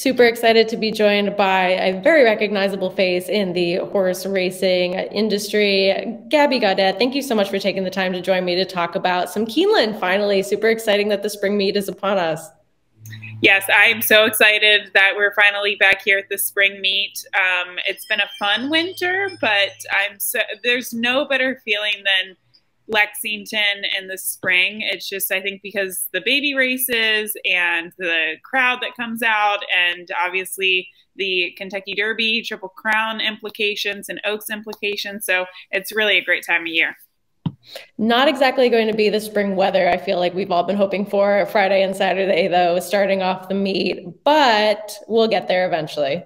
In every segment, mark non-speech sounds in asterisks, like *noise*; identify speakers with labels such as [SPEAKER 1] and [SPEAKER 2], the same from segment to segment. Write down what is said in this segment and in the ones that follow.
[SPEAKER 1] Super excited to be joined by a very recognizable face in the horse racing industry, Gabby Gaudet. Thank you so much for taking the time to join me to talk about some Keeneland. Finally, super exciting that the spring meet is upon us.
[SPEAKER 2] Yes, I'm so excited that we're finally back here at the spring meet. Um, it's been a fun winter, but I'm so there's no better feeling than Lexington in the spring. It's just, I think, because the baby races and the crowd that comes out, and obviously the Kentucky Derby, Triple Crown implications, and Oaks implications. So it's really a great time of year.
[SPEAKER 1] Not exactly going to be the spring weather I feel like we've all been hoping for Friday and Saturday, though, starting off the meet, but we'll get there eventually.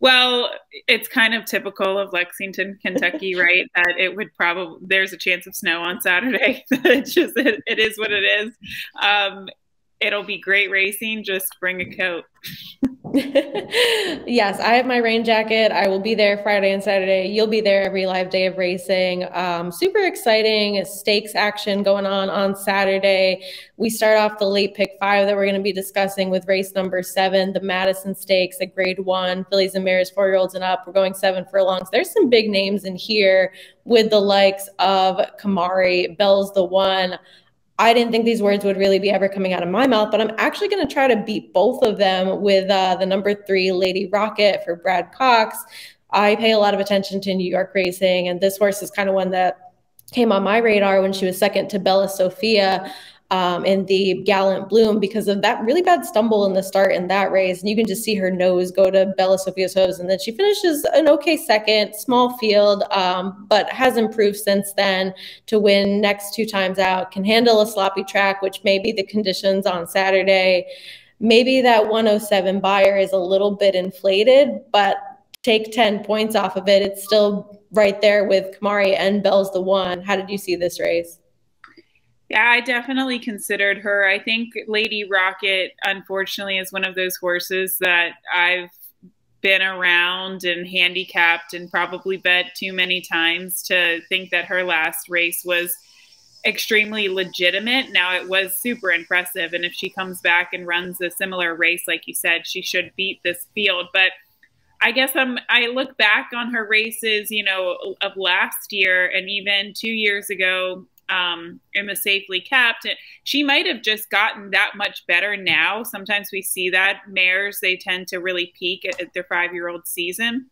[SPEAKER 2] Well, it's kind of typical of Lexington, Kentucky, *laughs* right? That it would probably there's a chance of snow on Saturday. *laughs* it's just it, it is what it is. Um, it'll be great racing. Just bring a coat. *laughs* *laughs*
[SPEAKER 1] yes, I have my rain jacket. I will be there Friday and Saturday. You'll be there every live day of racing. Um, super exciting stakes action going on on Saturday. We start off the late pick five that we're going to be discussing with race number seven, the Madison Stakes at grade one, fillies and mares, four year olds and up. We're going seven furlongs. There's some big names in here with the likes of Kimari, Bell's the one. I didn't think these words would really be ever coming out of my mouth, but I'm actually going to try to beat both of them with uh, the number three Lady Rocket for Brad Cox. I pay a lot of attention to New York racing, and this horse is kind of one that came on my radar when she was second to Bella Sophia um, in the Gallant Bloom because of that really bad stumble in the start in that race. And you can just see her nose go to Bella Sophia's hooves. And then she finishes an okay second, small field, um, but has improved since then to win next two times out, can handle a sloppy track, which may be the conditions on Saturday. Maybe that 107 Beyer is a little bit inflated, but take 10 points off of it. It's still right there with Kimari and Bell's the one. How did you see this race?
[SPEAKER 2] Yeah, I definitely considered her. I think Lady Rocket, unfortunately, is one of those horses that I've been around and handicapped and probably bet too many times to think that her last race was extremely legitimate. Now, it was super impressive. And if she comes back and runs a similar race, like you said, she should beat this field. But I guess I'm, I look back on her races, you know, of last year and even two years ago um, Emma safely kept. She might have just gotten that much better now. Sometimes we see that mares they tend to really peak at, at their five year old season.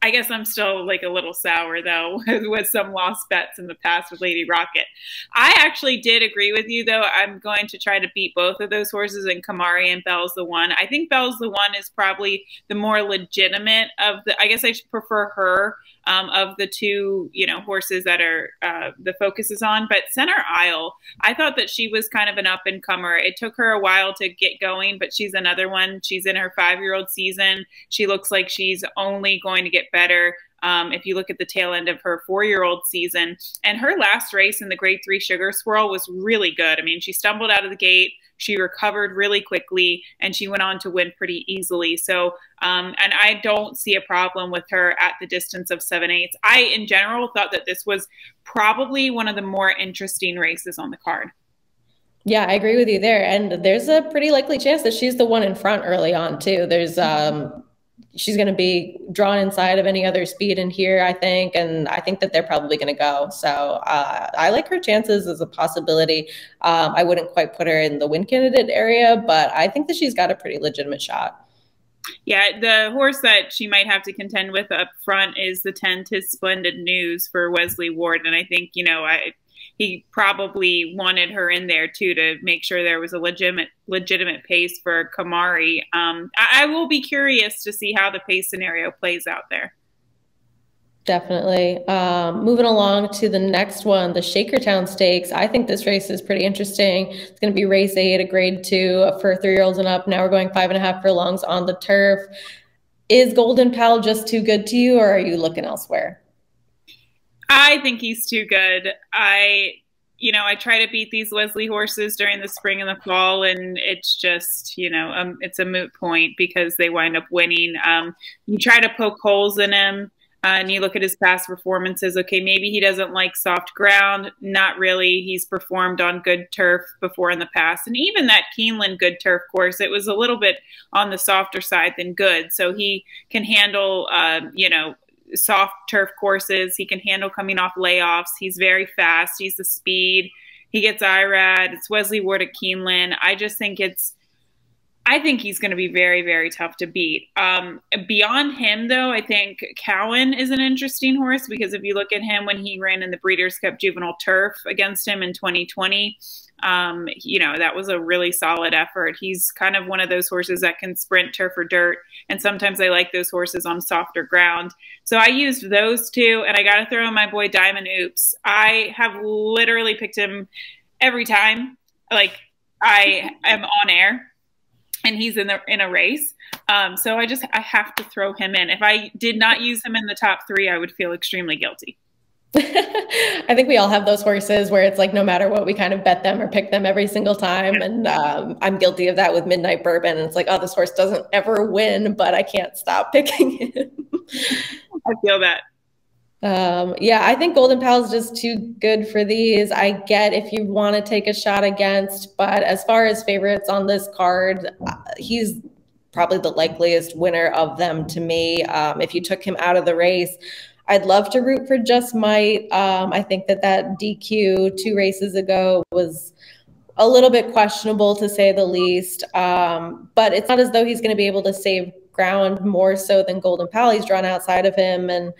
[SPEAKER 2] I guess I'm still like a little sour though *laughs* with some lost bets in the past with Lady Rocket. I actually did agree with you though. I'm going to try to beat both of those horses and Kimari and Bell's the one. I think Bell's the one is probably the more legitimate of the. I guess I prefer her um, of the two, you know, horses that are uh, the focus is on. But Center Isle, I thought that she was kind of an up and comer. It took her a while to get going, but she's another one. She's in her five year old season. She looks like she's only going to get better. Um, if you look at the tail end of her four year old season. And her last race in the grade three sugar swirl was really good. I mean, she stumbled out of the gate. She recovered really quickly and she went on to win pretty easily. So, um, and I don't see a problem with her at the distance of seven eighths. I, in general, thought that this was probably one of the more interesting races on the card.
[SPEAKER 1] Yeah, I agree with you there. And there's a pretty likely chance that she's the one in front early on, too. There's, um, she's going to be drawn inside of any other speed in here, I think. And I think that they're probably going to go. So uh, I like her chances as a possibility. Um, I wouldn't quite put her in the win candidate area, but I think that she's got a pretty legitimate shot.
[SPEAKER 2] Yeah, the horse that she might have to contend with up front is the 10 Tis Splendid News for Wesley Ward. And I think, you know, I he probably wanted her in there too to make sure there was a legitimate legitimate pace for Kimari. Um, I, I will be curious to see how the pace scenario plays out there.
[SPEAKER 1] Definitely. Um, moving along to the next one, the Shakertown Stakes. I think this race is pretty interesting. It's going to be race eight, a grade two for three year olds and up. Now we're going five and a half furlongs on the turf. Is Golden Pal just too good to you, or are you looking elsewhere?
[SPEAKER 2] I think he's too good. I, you know, I try to beat these Wesley horses during the spring and the fall, and it's just, you know, um, it's a moot point because they wind up winning. Um, you try to poke holes in him. uh, and you look at his past performances, okay, maybe he doesn't like soft ground. Not really. He's performed on good turf before in the past. And even that Keeneland good turf course, it was a little bit on the softer side than good. So he can handle, uh, you know, soft turf courses. He can handle coming off layoffs. He's very fast. He's the speed. He gets Irad. It's Wesley Ward at Keeneland. I just think it's I think he's going to be very, very tough to beat. Um, beyond him, though, I think Cowan is an interesting horse because if you look at him when he ran in the Breeders' Cup Juvenile Turf against him in 2020, um, you know, that was a really solid effort. He's kind of one of those horses that can sprint turf or dirt. And sometimes I like those horses on softer ground. So I used those two, and I got to throw in my boy Diamond Oops. I have literally picked him every time. Like, I am on air and he's in the in a race. Um, so I just I have to throw him in. If I did not use him in the top three, I would feel extremely guilty. *laughs*
[SPEAKER 1] I think we all have those horses where it's like no matter what, we kind of bet them or pick them every single time. And um, I'm guilty of that with Midnight Bourbon. And it's like, oh, this horse doesn't ever win, but I can't stop *laughs* picking him.
[SPEAKER 2] I feel that.
[SPEAKER 1] Um, yeah, I think Golden Pal is just too good for these. I get if you want to take a shot against, but as far as favorites on this card, uh, he's probably the likeliest winner of them to me. Um, if you took him out of the race, I'd love to root for Just Might. Um, I think that that DQ two races ago was a little bit questionable to say the least. Um, but it's not as though he's going to be able to save ground more so than Golden Pally's drawn outside of him, and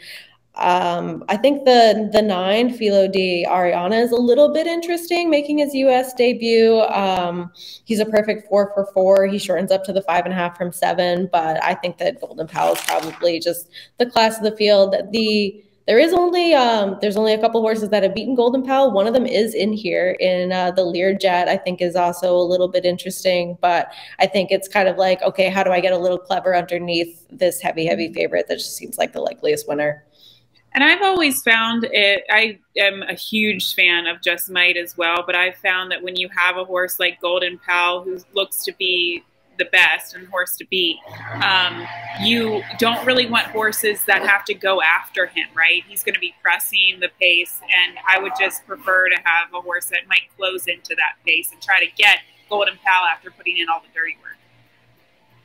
[SPEAKER 1] um, I think the the nine Filo di Arianna is a little bit interesting, making his U.S. debut. Um, he's a perfect four for four. He shortens up to the five and a half from seven, but I think that Golden Pal is probably just the class of the field. The there is only um, there's only a couple horses that have beaten Golden Pal. One of them is in here in uh, the Lir Jet. I think is also a little bit interesting, but I think it's kind of like okay, how do I get a little clever underneath this heavy heavy favorite that just seems like the likeliest winner.
[SPEAKER 2] And I've always found it, I am a huge fan of Just Might as well, but I've found that when you have a horse like Golden Pal who looks to be the best and horse to beat, um, you don't really want horses that have to go after him, right? He's going to be pressing the pace, and I would just prefer to have a horse that might close into that pace and try to get Golden Pal after putting in all the dirty work.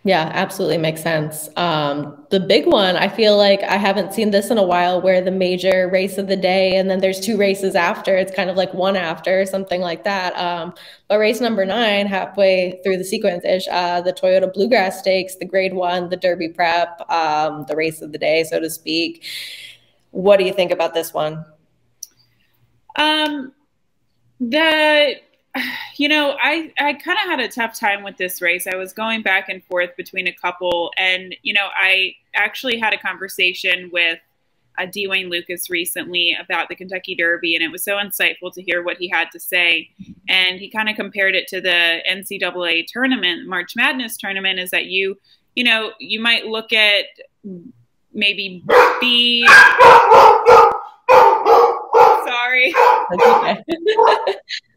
[SPEAKER 1] Yeah, absolutely makes sense. Um, the big one, I feel like I haven't seen this in a while where the major race of the day and then there's two races after. It's kind of like one after, something like that. Um, but race number nine, halfway through the sequence ish, uh, the Toyota Blue Grass Stakes, the grade one, the Derby prep, um, the race of the day, so to speak. What do you think about this one?
[SPEAKER 2] Um, the you know, I, I kind of had a tough time with this race. I was going back and forth between a couple, and you know, I actually had a conversation with uh, D. Wayne Lukas recently about the Kentucky Derby, and it was so insightful to hear what he had to say. And he kind of compared it to the NCAA tournament, March Madness tournament. Is that you, you know, you might look at maybe B. Sorry. *laughs* *laughs* *laughs*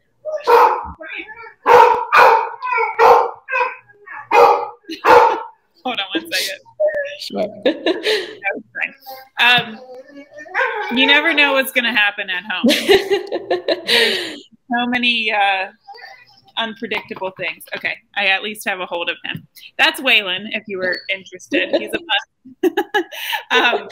[SPEAKER 2] Hold on one second. *laughs* Um, you never know what's going to happen at home. There's so many uh, unpredictable things. Okay, I at least have a hold of him. That's Waylon, if you were interested. He's a *laughs* um,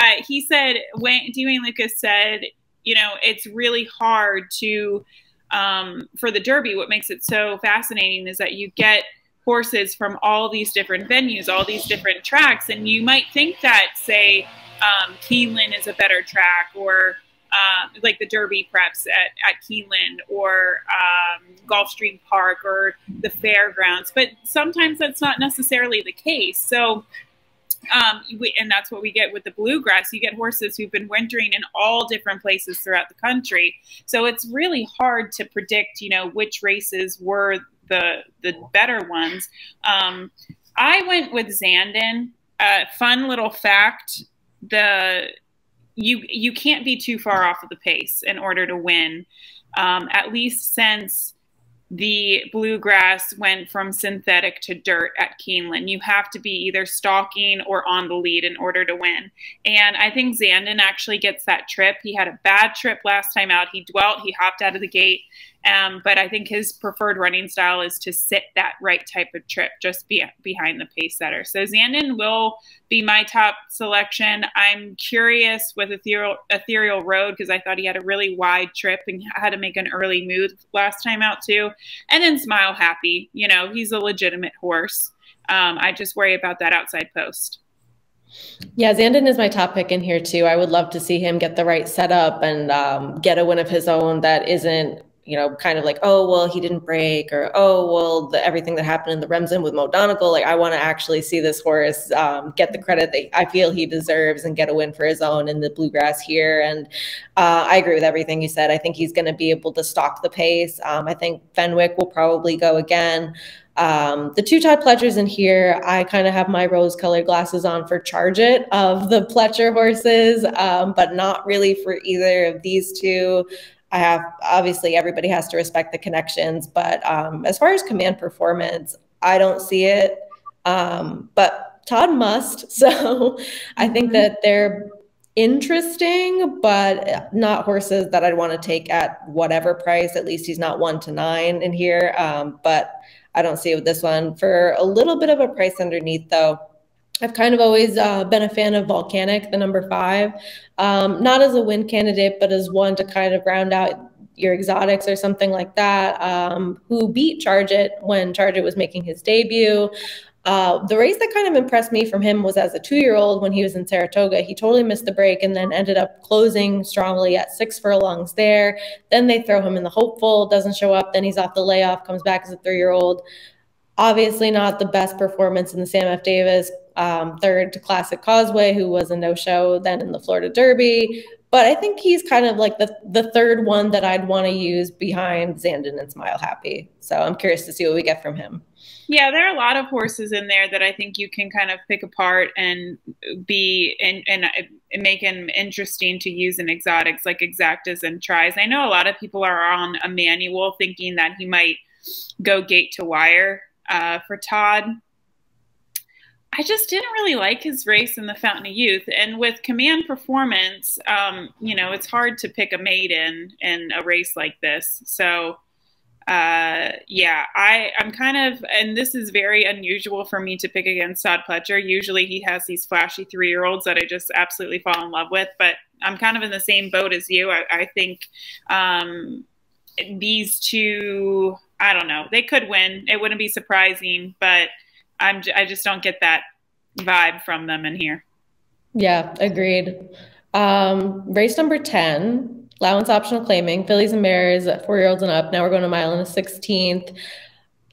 [SPEAKER 2] uh, he said, Wayne, D. Wayne Lukas said, you know, it's really hard to um, for the Derby, what makes it so fascinating is that you get horses from all these different venues, all these different tracks, and you might think that, say, um, Keeneland is a better track, or uh, like the Derby preps at, at Keeneland, or um, Gulfstream Park, or the fairgrounds. But sometimes that's not necessarily the case. So um, and that's what we get with the bluegrass. You get horses who've been wintering in all different places throughout the country. So it's really hard to predict, you know, which races were the the better ones. Um, I went with Zandon. Uh, fun little fact: the you you can't be too far off of the pace in order to win. Um, at least since the bluegrass went from synthetic to dirt at Keeneland. You have to be either stalking or on the lead in order to win. And I think Zandon actually gets that trip. He had a bad trip last time out. He dwelt, he hopped out of the gate. Um, but I think his preferred running style is to sit that right type of trip, just be behind the pace setter. So Zandon will be my top selection. I'm curious with Ethereal, Ethereal Road because I thought he had a really wide trip and had to make an early move last time out too. And then Smile Happy, you know, he's a legitimate horse. Um, I just worry about that outside post.
[SPEAKER 1] Yeah, Zandon is my top pick in here too. I would love to see him get the right setup and um, get a win of his own that isn't you know, kind of like, oh, well, he didn't break, or oh, well, the, everything that happened in the Remsen with Mo Donegal, like, I want to actually see this horse um, get the credit that I feel he deserves and get a win for his own in the bluegrass here. And uh, I agree with everything you said. I think he's going to be able to stalk the pace. Um, I think Fenwick will probably go again. Um, the two Todd Pletchers in here, I kind of have my rose colored glasses on for Charge It of the Pletcher horses, um, but not really for either of these two. I have obviously everybody has to respect the connections, but um, as far as Commandperformance, I don't see it. Um, but Todd must. *laughs* So I think mm-hmm. that they're interesting, but not horses that I'd want to take at whatever price. At least he's not one to nine in here. Um, but I don't see it with this one for a little bit of a price underneath though. I've kind of always uh, been a fan of Volcanic, the number five, um, not as a win candidate, but as one to kind of round out your exotics or something like that, um, who beat Charge It when Charge It was making his debut. Uh, the race that kind of impressed me from him was as a two year old when he was in Saratoga. He totally missed the break and then ended up closing strongly at six furlongs there. Then they throw him in the hopeful, doesn't show up. Then he's off the layoff, comes back as a three year old. Obviously, not the best performance in the Sam F. Davis. Um, third to Classic Causeway, who was a no show then in the Florida Derby. But I think he's kind of like the, the third one that I'd want to use behind Zandon and Smile Happy. So I'm curious to see what we get from him.
[SPEAKER 2] Yeah, there are a lot of horses in there that I think you can kind of pick apart and be and, and make them interesting to use in exotics like exactas and tries. I know a lot of people are on Emmanuel thinking that he might go gate to wire uh, for Todd. I just didn't really like his race in the Fountain of Youth. And with Commandperformance, um, you know, it's hard to pick a maiden in a race like this. So, uh, yeah, I, I'm kind of, and this is very unusual for me to pick against Todd Pletcher. Usually he has these flashy three year olds that I just absolutely fall in love with, but I'm kind of in the same boat as you. I, I think um, these two I don't know. They could win. It wouldn't be surprising, but I'm I just don't get that vibe from them in here.
[SPEAKER 1] Yeah, agreed. Um, race number 10, allowance optional claiming, fillies and mares, four year olds and up. Now we're going a mile and a 16th.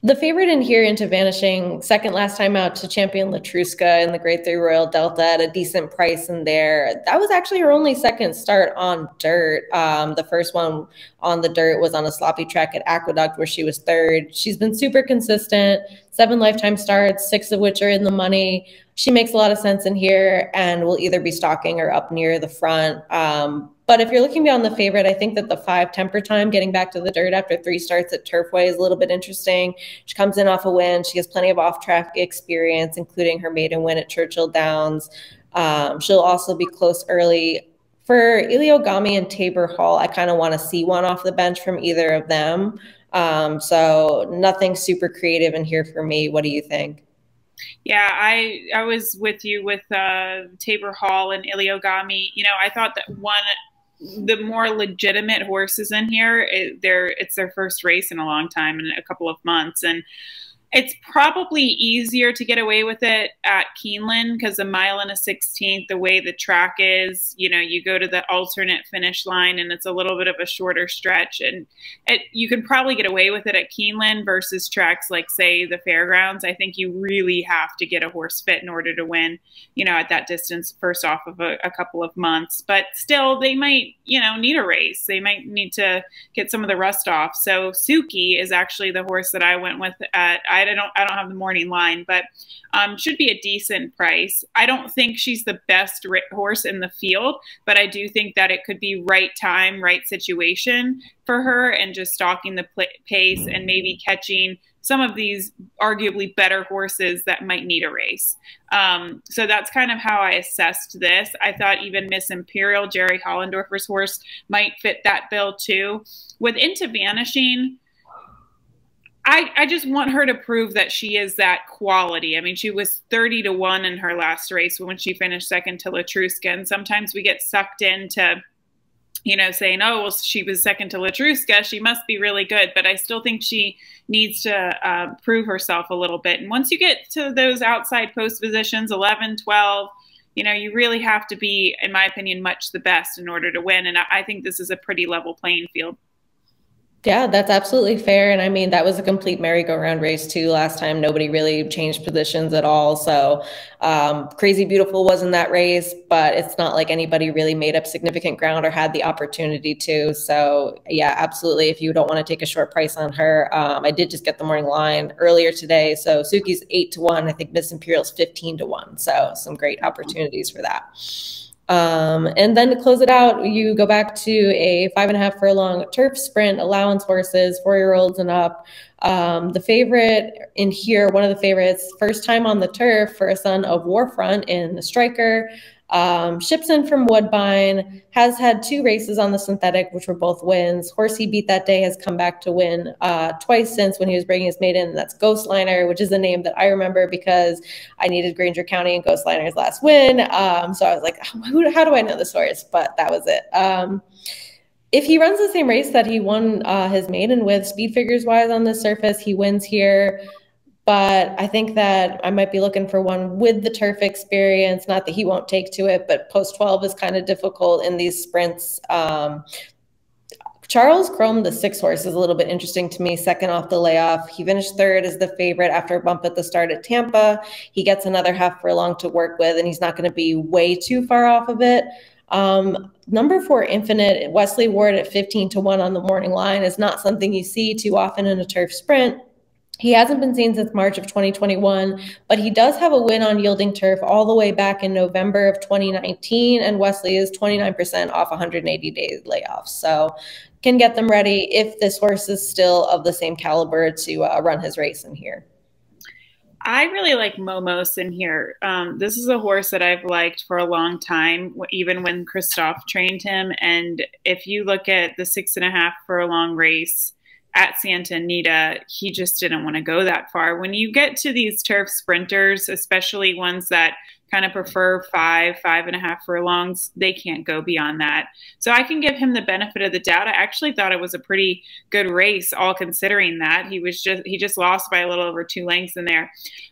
[SPEAKER 1] The favorite in here into Vanishing, second last time out to champion Letruska in the Grade 3 Royal Delta at a decent price in there. That was actually her only second start on dirt. Um, the first one on the dirt was on a sloppy track at Aqueduct where she was third. She's been super consistent, seven lifetime starts, six of which are in the money. She makes a lot of sense in here and will either be stalking or up near the front. Um, but if you're looking beyond the favorite, I think that the five temper time, getting back to the dirt after three starts at Turfway, is a little bit interesting. She comes in off a win. She has plenty of off track experience, including her maiden win at Churchill Downs. Um, she'll also be close early. For Iliogami and Tabor Hall, I kind of want to see one off the bench from either of them. Um, so nothing super creative in here for me. What do you think?
[SPEAKER 2] Yeah, I I was with you with uh, Tabor Hall and Iliogami. You know, I thought that one the more legitimate horses in here, it, they're it's their first race in a long time in a couple of months, and it's probably easier to get away with it at Keeneland because a mile and a 16th, the way the track is, you know, you go to the alternate finish line and it's a little bit of a shorter stretch. And it, you can probably get away with it at Keeneland versus tracks like, say, the fairgrounds. I think you really have to get a horse fit in order to win, you know, at that distance, first off of a, a couple of months. But still, they might, you know, need a race. They might need to get some of the rust off. So Suki is actually the horse that I went with at don't I don't have the morning line, but um, should be a decent price. I don't think she's the best horse in the field, but I do think that it could be right time, right situation for her, and just stalking the pace and maybe catching some of these arguably better horses that might need a race. Um, so that's kind of how I assessed this. I thought even Miss Imperial, Jerry Hollendorfer's horse, might fit that bill too. With Into Vanishing, I, I just want her to prove that she is that quality. I mean, she was 30 to 1 in her last race when she finished second to Letruska. And sometimes we get sucked into – you know, saying, oh, well, she was second to Letruska. She must be really good. But I still think she needs to uh, prove herself a little bit. And once you get to those outside post positions, 11, 12, you know, you really have to be, in my opinion, much the best in order to win. And I think this is a pretty level playing field.
[SPEAKER 1] Yeah, that's absolutely fair. And I mean, that was a complete merry-go-round race too. Last time, nobody really changed positions at all. So, um, Crazy Beautiful was in that race, but it's not like anybody really made up significant ground or had the opportunity to. So, yeah, absolutely. If you don't want to take a short price on her, um, I did just get the morning line earlier today. So, Suki's eight to one. I think Miss Imperial's 15 to one. So, some great opportunities for that. Um, and then to close it out, you go back to a five and a half furlong turf sprint, allowance horses, four year olds and up. Um, the favorite in here, one of the favorites, first time on the turf for a son of War Front in the striker. Um, ships in from Woodbine, has had two races on the synthetic, which were both wins. Horse he beat that day has come back to win uh, twice since when he was bringing his maiden. That's Ghostliner, which is a name that I remember because I needed Granger County and Ghostliner's last win. Um, so I was like, Who, how do I know this horse? But that was it. Um, if he runs the same race that he won uh, his maiden with, speed figures wise on the surface, he wins here but I think that I might be looking for one with the turf experience. Not that he won't take to it, but post 12 is kind of difficult in these sprints. Um, Charles Chrome, the six horse, is a little bit interesting to me. Second off the layoff, he finished third as the favorite after a bump at the start at Tampa. He gets another half furlong to work with, and he's not going to be way too far off of it. Um, number four, Infinite, Wesley Ward at 15 to 1 on the morning line is not something you see too often in a turf sprint. He hasn't been seen since March of 2021, but he does have a win on yielding turf all the way back in November of 2019. And Wesley is 29% off 180 day layoffs. So can get them ready if this horse is still of the same caliber to uh, run his race in here.
[SPEAKER 2] I really like Momos in here. Um, this is a horse that I've liked for a long time, even when Christoph trained him. And if you look at the six and a half furlong race, at Santa Anita, he just didn't want to go that far. When you get to these turf sprinters, especially ones that kind of prefer five, five and a half furlongs, they can't go beyond that. So I can give him the benefit of the doubt. I actually thought it was a pretty good race, all considering that he was just he just lost by a little over two lengths in there.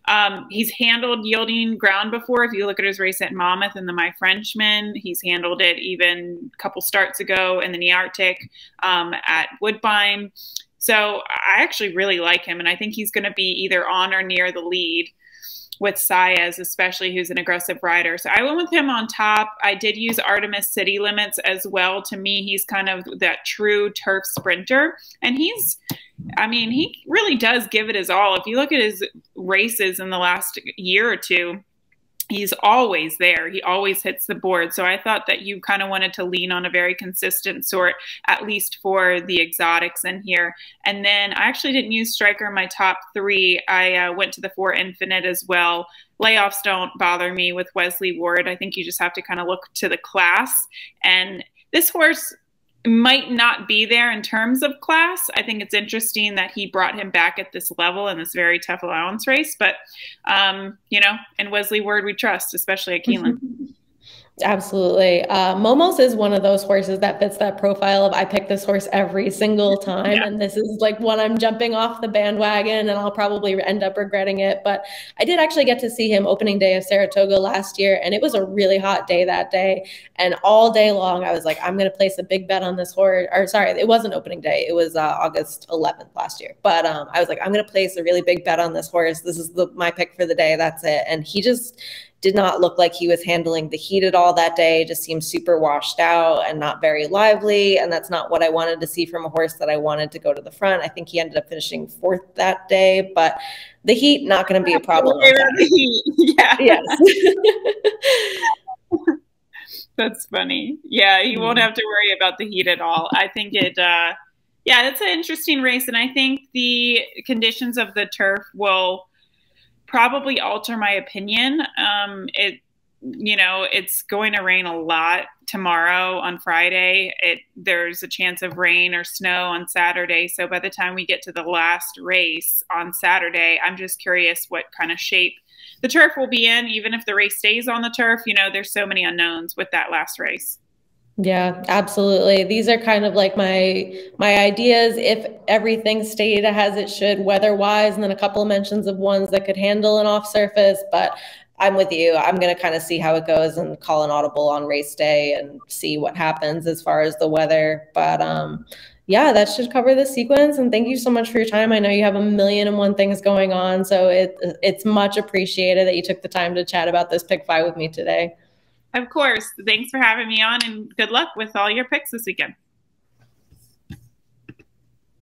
[SPEAKER 2] Um, he's handled yielding ground before. If you look at his race at Monmouth and the My Frenchman, he's handled it even a couple starts ago in the Nearctic um, at Woodbine. So I actually really like him, and I think he's going to be either on or near the lead with Saez, especially who's an aggressive rider. So I went with him on top. I did use Artemis City Limits as well. To me, he's kind of that true turf sprinter. And he's, I mean, he really does give it his all. If you look at his races in the last year or two, he's always there. He always hits the board. So I thought that you kind of wanted to lean on a very consistent sort, at least for the exotics in here. And then I actually didn't use striker in my top three. I uh, went to the four infinite as well. Layoffs don't bother me with Wesley Ward. I think you just have to kind of look to the class. And this horse might not be there in terms of class. I think it's interesting that he brought him back at this level in this very tough allowance race. But, um, you know, and Wesley Ward we trust, especially at Keeneland.
[SPEAKER 1] Absolutely. Uh, Momos is one of those horses that fits that profile of I pick this horse every single *laughs* time. Yeah. And this is like when I'm jumping off the bandwagon and I'll probably end up regretting it. But I did actually get to see him opening day of Saratoga last year. And it was a really hot day that day. And all day long, I was like, I'm going to place a big bet on this horse. Or sorry, it wasn't opening day. It was uh, August 11th last year. But um, I was like, I'm going to place a really big bet on this horse. This is the, my pick for the day. That's it. And he just did not look like he was handling the heat at all that day. Just seemed super washed out and not very lively. And that's not what I wanted to see from a horse that I wanted to go to the front. I think he ended up finishing fourth that day, but the heat not going to be a problem. The heat. *laughs*
[SPEAKER 2] Yeah.
[SPEAKER 1] Yes. *laughs*
[SPEAKER 2] That's funny. Yeah, you won't have to worry about the heat at all. I think it. Uh, yeah, that's an interesting race, and I think the conditions of the turf will probably alter my opinion. Um, it, you know, it's going to rain a lot tomorrow on Friday. It there's a chance of rain or snow on Saturday. So by the time we get to the last race on Saturday, I'm just curious what kind of shape the turf will be in, even if the race stays on the turf. You know, there's so many unknowns with that last race.
[SPEAKER 1] Yeah, absolutely. These are kind of like my my ideas if everything stayed as it should weather-wise and then a couple of mentions of ones that could handle an off surface, but I'm with you. I'm going to kind of see how it goes and call an audible on race day and see what happens as far as the weather. But um yeah, that should cover the sequence. And thank you so much for your time. I know you have a million and one things going on, so it it's much appreciated that you took the time to chat about this pick five with me today.
[SPEAKER 2] Of course. Thanks for having me on and good luck with all your picks this weekend.